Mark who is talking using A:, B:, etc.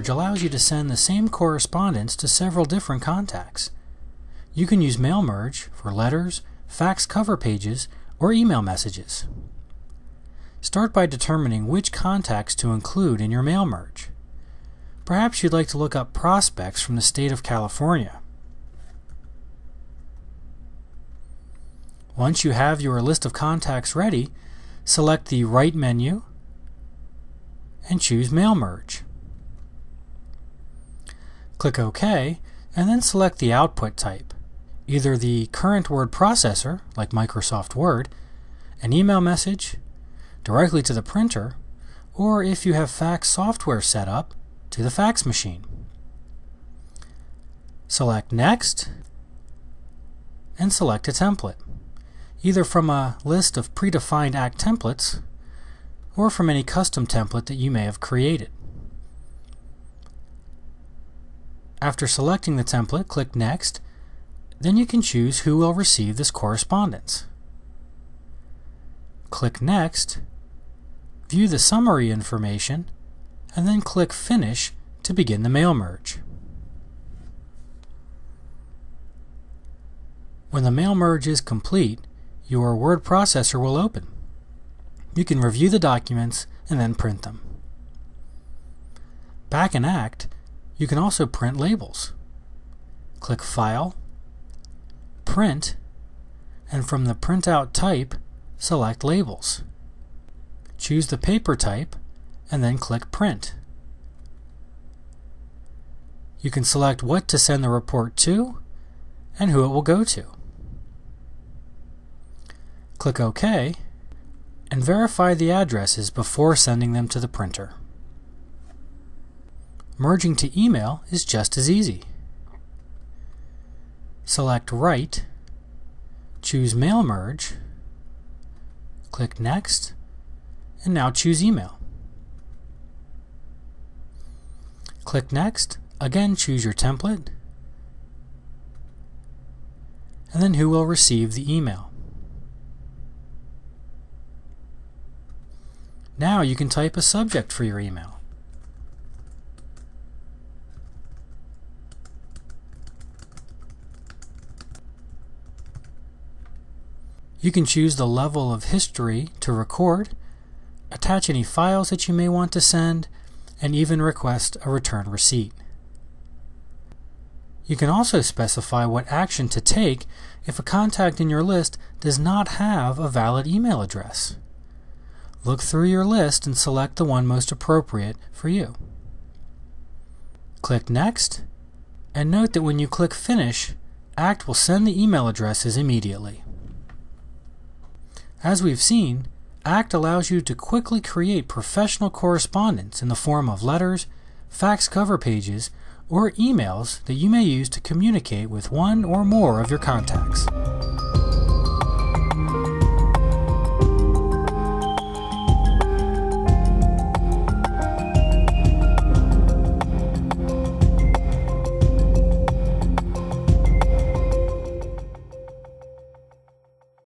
A: merge allows you to send the same correspondence to several different contacts. You can use mail merge for letters, fax cover pages, or email messages. Start by determining which contacts to include in your mail merge. Perhaps you'd like to look up prospects from the state of California. Once you have your list of contacts ready, select the Write menu and choose Mail Merge. Click OK and then select the output type, either the current word processor, like Microsoft Word, an email message, directly to the printer, or if you have fax software set up, to the fax machine. Select Next and select a template, either from a list of predefined ACT templates or from any custom template that you may have created. After selecting the template, click Next, then you can choose who will receive this correspondence. Click Next, view the summary information, and then click Finish to begin the mail merge. When the mail merge is complete, your word processor will open. You can review the documents and then print them. Back in ACT, you can also print labels. Click File, Print, and from the printout type, select Labels. Choose the paper type and then click Print. You can select what to send the report to and who it will go to. Click OK and verify the addresses before sending them to the printer. Merging to email is just as easy. Select Write, choose Mail Merge, click Next, and now choose Email. Click Next, again choose your template, and then who will receive the email. Now you can type a subject for your email. You can choose the level of history to record, attach any files that you may want to send, and even request a return receipt. You can also specify what action to take if a contact in your list does not have a valid email address. Look through your list and select the one most appropriate for you. Click Next, and note that when you click Finish, ACT will send the email addresses immediately. As we've seen, ACT allows you to quickly create professional correspondence in the form of letters, fax cover pages, or emails that you may use to communicate with one or more of your contacts.